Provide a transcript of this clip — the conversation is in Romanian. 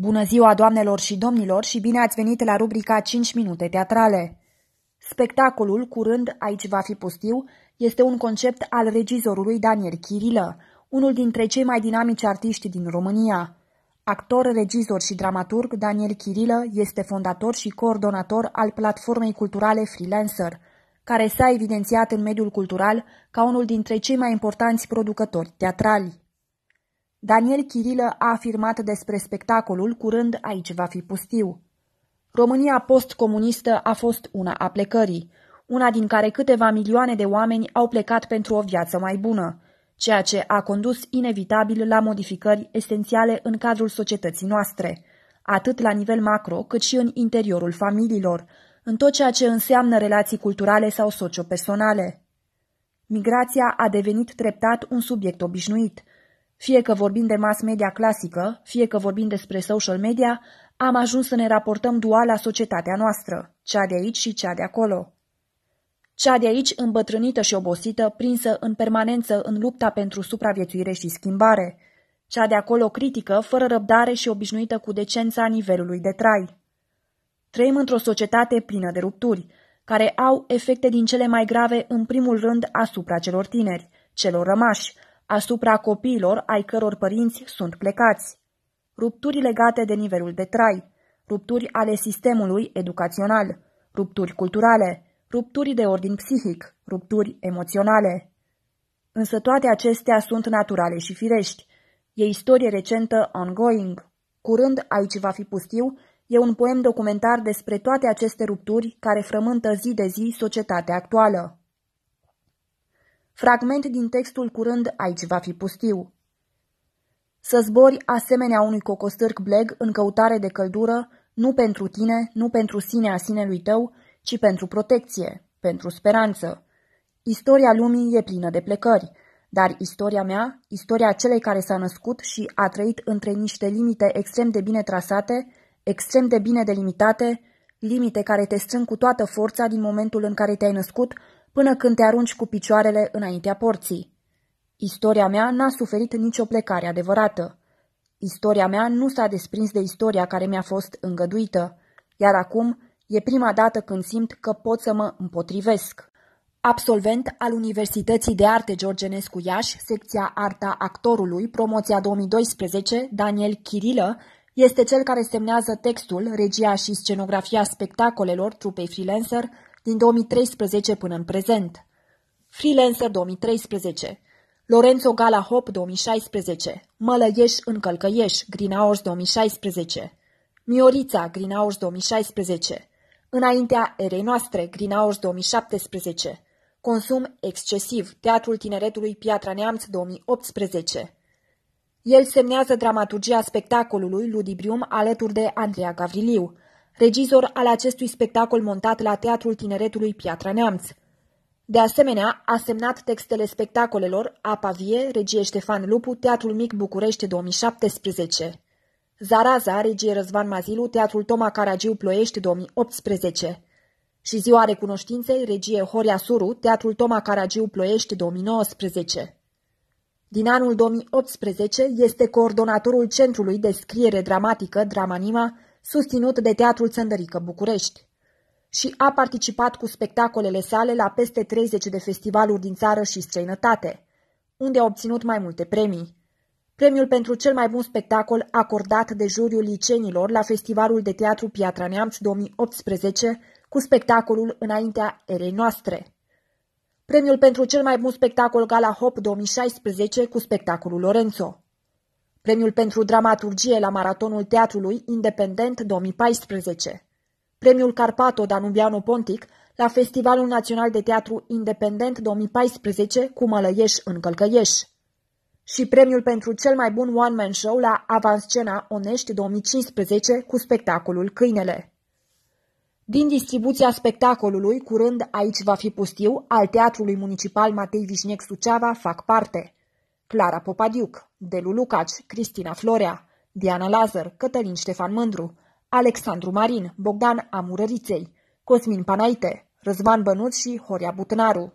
Bună ziua, doamnelor și domnilor, și bine ați venit la rubrica 5 minute teatrale. Spectacolul, curând aici va fi pustiu, este un concept al regizorului Daniel Chirilă, unul dintre cei mai dinamici artiști din România. Actor, regizor și dramaturg, Daniel Chirilă este fondator și coordonator al platformei culturale Freelancer, care s-a evidențiat în mediul cultural ca unul dintre cei mai importanți producători teatrali. Daniel Chirilă a afirmat despre spectacolul curând aici va fi pustiu. România postcomunistă a fost una a plecării, una din care câteva milioane de oameni au plecat pentru o viață mai bună, ceea ce a condus inevitabil la modificări esențiale în cadrul societății noastre, atât la nivel macro cât și în interiorul familiilor, în tot ceea ce înseamnă relații culturale sau sociopersonale. Migrația a devenit treptat un subiect obișnuit – fie că vorbim de mass media clasică, fie că vorbim despre social media, am ajuns să ne raportăm dual la societatea noastră, cea de aici și cea de acolo. Cea de aici îmbătrânită și obosită, prinsă în permanență în lupta pentru supraviețuire și schimbare, cea de acolo critică, fără răbdare și obișnuită cu decența nivelului de trai. Trăim într-o societate plină de rupturi, care au efecte din cele mai grave în primul rând asupra celor tineri, celor rămași, asupra copiilor ai căror părinți sunt plecați. Rupturi legate de nivelul de trai, rupturi ale sistemului educațional, rupturi culturale, rupturi de ordin psihic, rupturi emoționale. Însă toate acestea sunt naturale și firești. E istorie recentă ongoing. Curând aici va fi pustiu, e un poem documentar despre toate aceste rupturi care frământă zi de zi societatea actuală. Fragment din textul curând aici va fi pustiu. Să zbori asemenea unui cocostârc bleg în căutare de căldură, nu pentru tine, nu pentru sine a sinelui tău, ci pentru protecție, pentru speranță. Istoria lumii e plină de plecări, dar istoria mea, istoria celei care s-a născut și a trăit între niște limite extrem de bine trasate, extrem de bine delimitate, limite care te strâng cu toată forța din momentul în care te-ai născut, până când te arunci cu picioarele înaintea porții. Istoria mea n-a suferit nicio plecare adevărată. Istoria mea nu s-a desprins de istoria care mi-a fost îngăduită, iar acum e prima dată când simt că pot să mă împotrivesc. Absolvent al Universității de Arte Georgenescu Iași, secția Arta Actorului, promoția 2012, Daniel Chirilă, este cel care semnează textul, regia și scenografia spectacolelor trupei freelancer din 2013 până în prezent. Freelancer 2013 Lorenzo Gala Hop 2016 Mălăieș în Călcăieș Green Hours 2016 Miorița Green Hours 2016 Înaintea erei noastre Green Hours 2017 Consum excesiv Teatrul Tineretului Piatra Neamț 2018 el semnează dramaturgia spectacolului Ludibrium alături de Andreea Gavriliu, regizor al acestui spectacol montat la Teatrul Tineretului Piatra Neamț. De asemenea, a semnat textele spectacolelor Apa Vie, regie Ștefan Lupu, Teatrul Mic București 2017. Zaraza, regie Răzvan Mazilu, Teatrul Toma Caragiu Ploiești 2018. Și Ziua Recunoștinței, regie Horia Suru, Teatrul Toma Caragiu Ploiești 2019. Din anul 2018 este coordonatorul Centrului de Scriere Dramatică Dramanima, susținut de Teatrul Țăndărică București. Și a participat cu spectacolele sale la peste 30 de festivaluri din țară și străinătate, unde a obținut mai multe premii. Premiul pentru cel mai bun spectacol acordat de juriul licenilor la Festivalul de Teatru Piatra Neamț 2018 cu spectacolul Înaintea erei noastre. Premiul pentru cel mai bun spectacol Gala Hop 2016 cu spectacolul Lorenzo. Premiul pentru dramaturgie la Maratonul Teatrului Independent 2014. Premiul Carpato Danubiano Pontic la Festivalul Național de Teatru Independent 2014 cu Mălăieș în Călcăieș. Și premiul pentru cel mai bun one-man show la Avanscena Onești 2015 cu spectacolul Câinele. Din distribuția spectacolului, curând aici va fi pustiu, al Teatrului Municipal Matei Vișnec Suceava fac parte – Clara Popadiuc, Delu Lucaci, Cristina Florea, Diana Lazar, Cătălin Ștefan Mândru, Alexandru Marin, Bogdan Amurăriței, Cosmin Panaite, Răzvan Bănuț și Horia Butnaru.